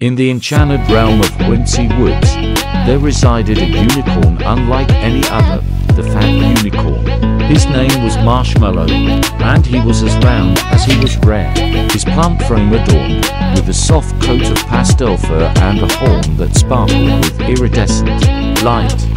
In the enchanted realm of Quincy Woods, there resided a unicorn unlike any other, the Fat Unicorn. His name was Marshmallow, and he was as round as he was rare. His plump frame adorned with a soft coat of pastel fur and a horn that sparkled with iridescent light.